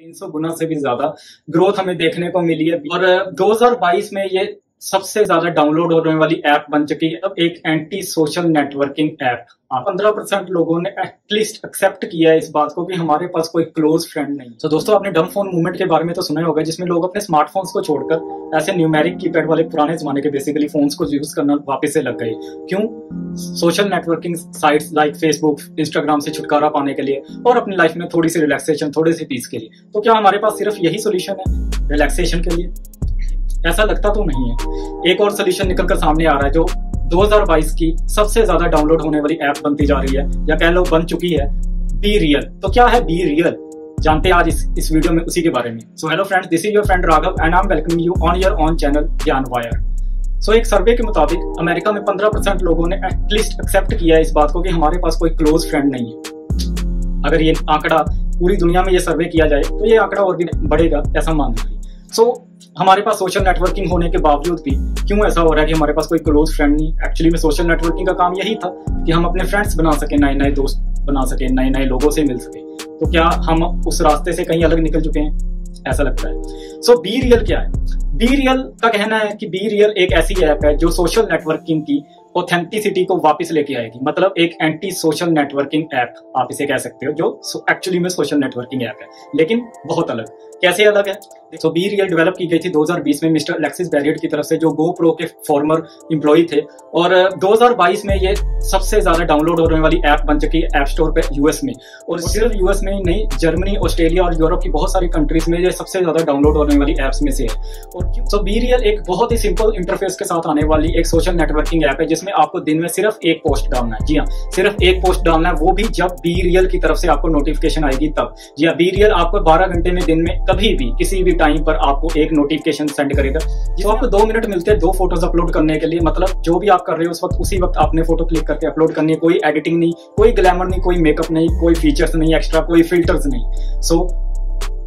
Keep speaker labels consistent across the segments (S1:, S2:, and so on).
S1: 300 गुना से भी ज़्यादा ग्रोथ हमें देखने को मिली है। और 2022 में ये सबसे ज़्यादा डाउनलोड होने वाली ऐप बन चुकी है। अब एक एंटी सोशल नेटवर्किंग ऐप पंद्रह परसेंट लोगों ने एटलीस्ट एक्सेप्ट किया है इस बात को कि हमारे पास कोई क्लोज फ्रेंड नहीं तो दोस्तों, आपने डम फ़ोन मूवमेंट के बारे में तो सुना होगा, जिसमें लोग अपने स्मार्टफोन्स को छोड़कर ऐसे न्यूमेरिक कीपैड वाले पुराने जमाने के बेसिकली फोन्स को यूज़ करना वापस से लग गए। क्यों? Social networking sites like Facebook Instagram से छुटकारा पाने के लिए और अपनी लाइफ में थोड़ी सी रिलैक्सेशन थोड़ी सी पीस के लिए। तो क्या हमारे पास सिर्फ़ यही सोल्यूशन है? रिलैक्सेशन के लिए। ऐसा लगता तो नहीं है। एक और सोल्यूशन निकल कर सामने आ रहा है, जो 2022 की सबसे ज़्यादा डाउनलोड होने वाली ऐप बनती जा रही है, या कह लो बन चुकी है बी रियल तो क्या है बी रियल जानते हैं आज इस इस वीडियो में उसी के बारे में। So hello friends this is your friend Raghav and I am welcoming you on your on channel Gyan wire so एक सर्वे के मुताबिक अमेरिका में 15 परसेंट लोगों ने एटलीस्ट एक्सेप्ट किया इस बात को कि हमारे पास कोई क्लोज फ्रेंड नहीं है। अगर ये आंकड़ा पूरी दुनिया में ये सर्वे किया जाए तो ये आंकड़ा और भी बढ़ेगा, ऐसा मान लीजिए सो so, हमारे पास सोशल नेटवर्किंग होने के बावजूद भी क्यों ऐसा हो रहा है कि हमारे पास कोई क्लोज फ्रेंड नहीं एक्चुअली में सोशल नेटवर्किंग का काम यही था कि हम अपने फ्रेंड्स बना सके नए नए दोस्त बना सके नए नए लोगों से मिल सके। तो क्या हम उस रास्ते से कहीं अलग निकल चुके हैं? ऐसा लगता है। सो बी रियल क्या है? बी रियल का कहना है कि बी रियल एक ऐसी ऐप है जो सोशल नेटवर्किंग की ऑथेंटिसिटी को वापस लेके आएगी। मतलब एक एंटी सोशल नेटवर्किंग ऐप आप इसे कह सकते हो जो एक्चुअली में सोशल नेटवर्किंग ऐप है। लेकिन बहुत अलग। कैसे अलग है? सो बी रियल डेवलप की गई थी 2020 में मिस्टर लेक्सिस बैरियट की तरफ़ से जो गो प्रो के फॉर्मर इम्प्लॉय थे। और 2022 में ये सबसे ज़्यादा डाउनलोड होने वाली ऐप बन चुकी है ऐप स्टोर पे यूएस में। और सिर्फ़ यूएस में ही नहीं जर्मनी ऑस्ट्रेलिया और यूरोप की बहुत सारी कंट्रीज़ में ये सबसे ज़्यादा डाउनलोड होने वाली एप्स में से है। और सो बी रियल एक बहुत ही सिंपल इंटरफेस के साथ आने वाली एक सोशल नेटवर्किंग ऐप है जिसमें आपको दिन में सिर्फ़ एक पोस्ट डालना है। जी हाँ सिर्फ़ एक पोस्ट डालना है वो भी जब बी रियल की तरफ़ से आपको नोटिफिकेशन आएगी तब। जी हाँ बी रियल आपको बारह घंटे में दिन में कभी भी किसी भी टाइम पर आपको एक नोटिफिकेशन सेंड करेगा जो आपको दो मिनट मिलते हैं दो फ़ोटोज़ अपलोड करने के लिए। मतलब जो भी आप कर रहे हो उस वक्त उसी वक्त आपने फ़ोटो क्लिक करके अपलोड करनी है। कोई एडिटिंग नहीं कोई ग्लैमर नहीं कोई मेकअप नहीं कोई फीचर्स नहीं एक्स्ट्रा कोई फिल्टर्स नहीं। सो so,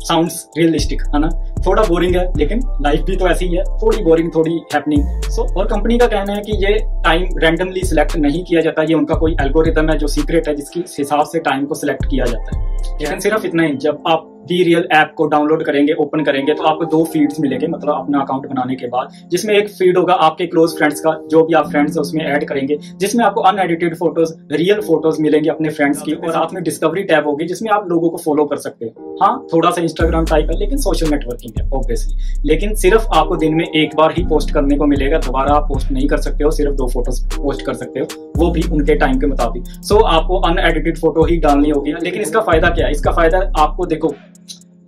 S1: साउंड्स रियलिस्टिक है ना? थोड़ा बोरिंग है लेकिन लाइफ भी तो ऐसी ही है। थोड़ी बोरिंग थोड़ी हैपनिंग सो so, और कंपनी का कहना है कि ये टाइम रैंडमली सिलेक्ट नहीं किया जाता। ये उनका कोई एल्गोरिदम है जो सीक्रेट है जिसकी हिसाब से टाइम को सिलेक्ट किया जाता है। लेकिन सिर्फ़ इतना ही जब आप डी रियल ऐप को डाउनलोड करेंगे ओपन करेंगे तो आपको दो फीड्स मिलेंगे मतलब अपना अकाउंट बनाने के बाद। जिसमें एक फ़ीड होगा आपके क्लोज फ्रेंड्स का, जो भी आप फ्रेंड्स है, उसमें ऐड करेंगे। जिसमें आपको अनएडिटेड फ़ोटोज़ रियल फ़ोटोज़ मिलेंगे अपने फ्रेंड्स की, और साथ में डिस्कवरी टैब होगी, जिसमें आप लोगों को फॉलो कर सकते हो। हाँ थोड़ा सा इंस्टाग्राम टाइप है, लेकिन सोशल नेटवर्किंग है ऑब्वियसली लेकिन सिर्फ़ आपको दिन में एक बार ही पोस्ट करने को मिलेगा, दोबारा आप पोस्ट नहीं कर सकते हो, सिर्फ़ दो फ़ोटोज़ पोस्ट कर सकते हो, वो भी उनके टाइम के मुताबिक। सो आपको अनएडिटेड फ़ोटो ही डालनी होगी। लेकिन इसका फ़ायदा क्या है? इसका फ़ायदा आपको देखो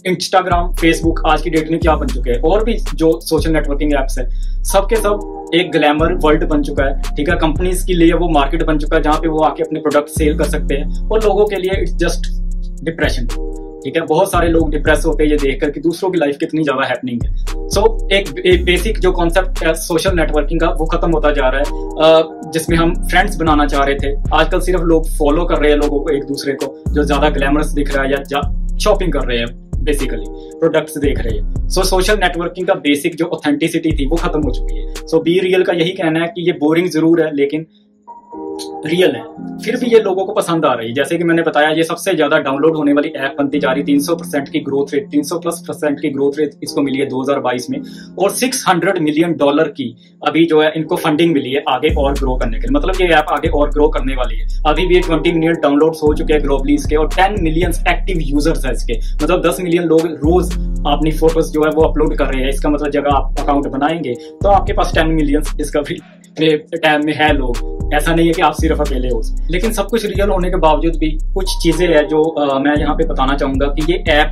S1: इंस्टाग्राम फेसबुक आज की डेट में क्या बन चुके हैं? और भी जो सोशल नेटवर्किंग एप्स है सबके सब एक ग्लैमर वर्ल्ड बन चुका है ठीक है? कंपनीज़ के लिए वो मार्केट बन चुका है जहाँ पे वो आके अपने प्रोडक्ट सेल कर सकते हैं। और लोगों के लिए इट्स जस्ट डिप्रेशन ठीक है? बहुत सारे लोग डिप्रेस होते हैं ये देखकर कि दूसरों की लाइफ कितनी ज़्यादा हैपनिंग है। सो so, एक, एक बेसिक जो कॉन्सेप्ट है सोशल नेटवर्किंग का वो खत्म होता जा रहा है। जिसमें हम फ्रेंड्स बनाना चाह रहे थे। आजकल सिर्फ़ लोग फॉलो कर रहे हैं लोगों को एक दूसरे को जो ज़्यादा ग्लैमरस दिख रहा है या शॉपिंग कर रहे हैं। बेसिकली प्रोडक्ट्स देख रहे हैं। सो सोशल नेटवर्किंग का बेसिक जो ऑथेंटिसिटी थी, वो खत्म हो चुकी है। सो बी रियल का यही कहना है कि ये बोरिंग ज़रूर है, लेकिन रियल है। फिर भी ये लोगों को पसंद आ रही है। जैसे कि मैंने बताया, ये सबसे ज़्यादा डाउनलोड होने वाली ऐप बनती जा रही तीन सौ परसेंट की ग्रोथ रेट तीन सौ प्लस परसेंट की ग्रोथ रेट इसको मिली है 2022 में। और 600 मिलियन डॉलर की अभी जो है, इनको फंडिंग मिली है आगे और ग्रो करने के लिए। मतलब ये ऐप आगे और ग्रो करने वाली है। अभी भी ट्वेंटी मिलियन डाउनलोड हो चुके हैं ग्लोबली इसके और टेन मिलियन एक्टिव यूज़र्स है इसके। मतलब दस मिलियन लोग रोज अपनी फ़ोटोज़ जो है वो अपलोड कर रहे हैं। इसका मतलब जगह आप अकाउंट बनाएँगे तो आपके पास टेन मिलियन इसका भी टाइम में है लोग। ऐसा नहीं है कि आप सिर्फ़ अकेले हो। लेकिन सब कुछ रियल होने के बावजूद भी कुछ चीज़ें है जो आ, मैं यहाँ पे बताना चाहूँगा कि ये ऐप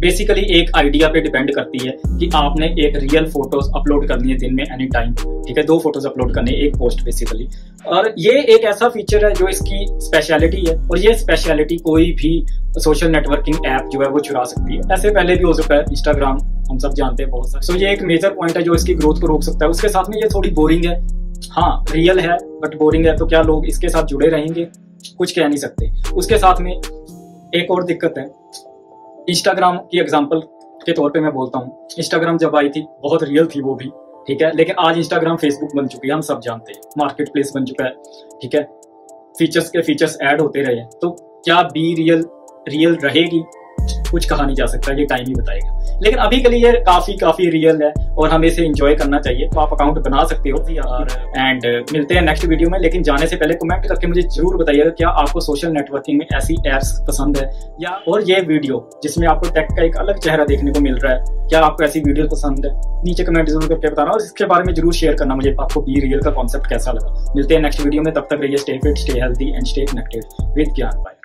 S1: बेसिकली एक आइडिया पे डिपेंड करती है कि आपने एक रियल फ़ोटोज़ अपलोड करनी है दिन में एनी टाइम ठीक है? दो फ़ोटोज़ अपलोड करनी एक पोस्ट बेसिकली और ये एक ऐसा फीचर है जो इसकी स्पेशलिटी है और ये स्पेशलिटी कोई भी सोशल नेटवर्किंग ऐप जो है वो चुरा सकती है। ऐसे पहले भी हो सकता है इंस्टाग्राम हम सब जानते हैं बहुत सारे। सो so ये एक मेजर पॉइंट है जो इसकी ग्रोथ को रोक सकता है। उसके साथ में ये थोड़ी बोरिंग है हाँ रियल है बट बोरिंग है तो क्या लोग इसके साथ जुड़े रहेंगे? कुछ कह नहीं सकते। उसके साथ में एक और दिक्कत है। इंस्टाग्राम की एग्ज़ाम्पल के तौर पे मैं बोलता हूँ। इंस्टाग्राम जब आई थी, बहुत रियल थी वो भी, ठीक है? लेकिन आज इंस्टाग्राम फेसबुक बन चुकी है, हम सब जानते हैं। मार्केट प्लेस बन चुका है, ठीक है? फीचर्स के फीचर्स ऐड होते रहे। तो क्या बी रियल रियल रहेगी? कुछ कहा नहीं जा सकता, ये टाइम ही बताएगा। लेकिन अभी के लिए काफ़ी काफ़ी रियल है और हमें इसे इंजॉय करना चाहिए। तो आप अकाउंट बना सकते हो एंड मिलते हैं नेक्स्ट वीडियो में। लेकिन जाने से पहले कमेंट करके मुझे ज़रूर बताइएगा, क्या आपको सोशल नेटवर्किंग में ऐसी एप्स पसंद है? या, और ये वीडियो जिसमें आपको टेक का एक अलग चेहरा देखने को मिल रहा है, क्या आपको ऐसी वीडियो पसंद है? नीचे कमेंट ज़रूर करके बताना और इसके बारे में ज़रूर शेयर करना मुझे, आपको बी रियल का कॉन्सेप्ट कैसा लगा। मिलते हैं नेक्स्ट वीडियो में, तब तक रहिए stay fit stay healthy and stay connected with Gyan bye